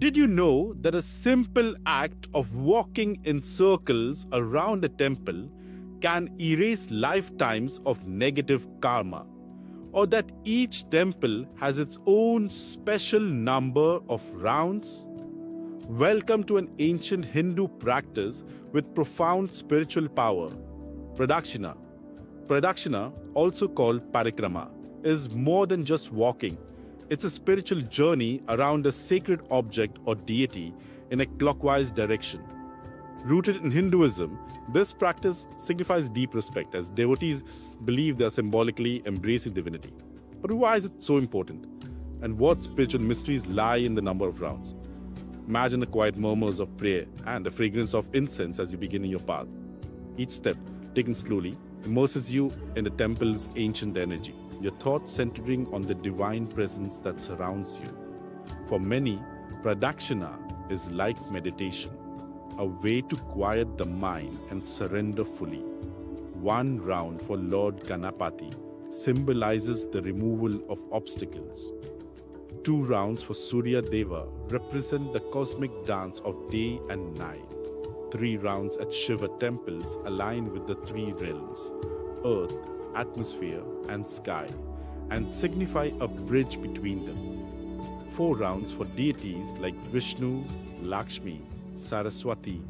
Did you know that a simple act of walking in circles around a temple can erase lifetimes of negative karma? Or that each temple has its own special number of rounds? Welcome to an ancient Hindu practice with profound spiritual power, Pradakshina. Pradakshina, also called Parikrama, is more than just walking. It's a spiritual journey around a sacred object or deity in a clockwise direction. Rooted in Hinduism, this practice signifies deep respect as devotees believe they are symbolically embracing divinity. But why is it so important? And what spiritual mysteries lie in the number of rounds? Imagine the quiet murmurs of prayer and the fragrance of incense as you begin your path. Each step, taken slowly, immerses you in the temple's ancient energy, your thoughts centering on the divine presence that surrounds you. For many, Pradakshina is like meditation, a way to quiet the mind and surrender fully. One round for Lord Ganapati symbolizes the removal of obstacles Two rounds for Surya Deva represent the cosmic dance of day and night. Three rounds at Shiva temples align with the three realms earth, atmosphere, and sky, and signify a bridge between them. Four rounds for deities like Vishnu, Lakshmi, Saraswati,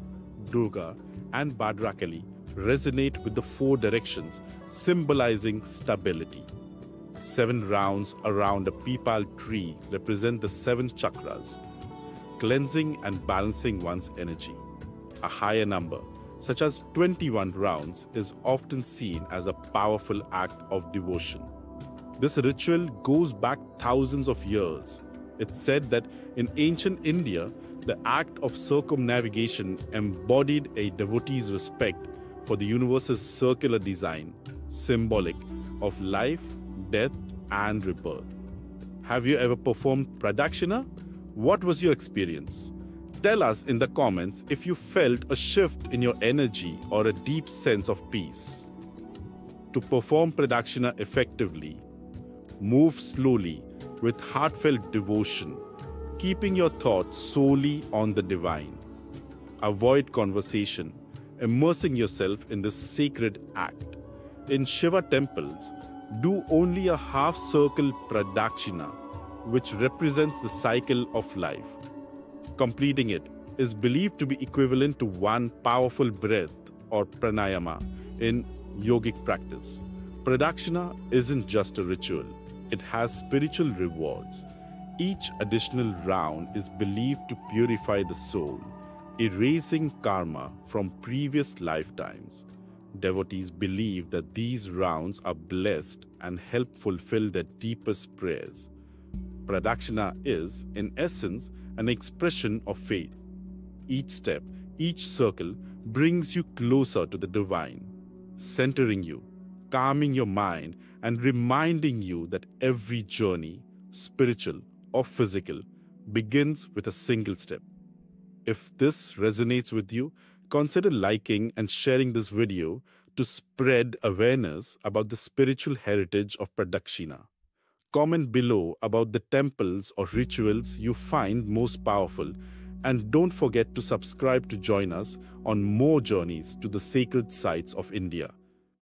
Durga, and Bhadrakali resonate with the four directions, symbolizing stability. Seven rounds around a peepal tree represent the seven chakras, cleansing and balancing one's energy. A higher number, such as 21 rounds, is often seen as a powerful act of devotion. This ritual goes back thousands of years. It's said that in ancient India, the act of circumnavigation embodied a devotee's respect for the universe's circular design, symbolic of life death, and rebirth. Have you ever performed Pradakshina? What was your experience? Tell us in the comments if you felt a shift in your energy or a deep sense of peace. To perform Pradakshina effectively, move slowly with heartfelt devotion, keeping your thoughts solely on the divine. Avoid conversation, immersing yourself in this sacred act. In Shiva temples, do only a half circle pradakshina, which represents the cycle of life. Completing it is believed to be equivalent to one powerful breath or pranayama in yogic practice. Pradakshina isn't just a ritual, it has spiritual rewards. Each additional round is believed to purify the soul, erasing karma from previous lifetimes. Devotees believe that these rounds are blessed and help fulfill their deepest prayers. Pradakshina is, in essence, an expression of faith. Each step, each circle brings you closer to the divine, centering you, calming your mind, and reminding you that every journey, spiritual or physical, begins with a single step. If this resonates with you, consider liking and sharing this video to spread awareness about the spiritual heritage of Pradakshina. Comment below about the temples or rituals you find most powerful and don't forget to subscribe to join us on more journeys to the sacred sites of India.